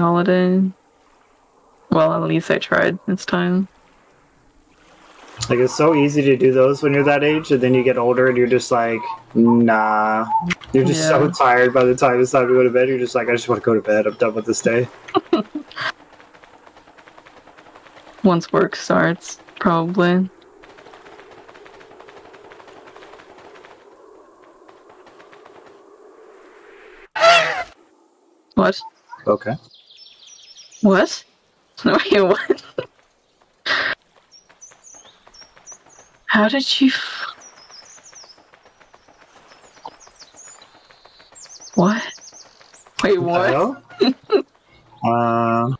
holiday. Well, at least I tried this time. Like it's so easy to do those when you're that age, and then you get older and you're just like, nah. You're just so tired by the time it's time to go to bed. You're just like, I just want to go to bed. I'm done with this day. Once work starts, probably. What? Okay. What? Wait, what? How did you? F- what? Wait, what? Uh,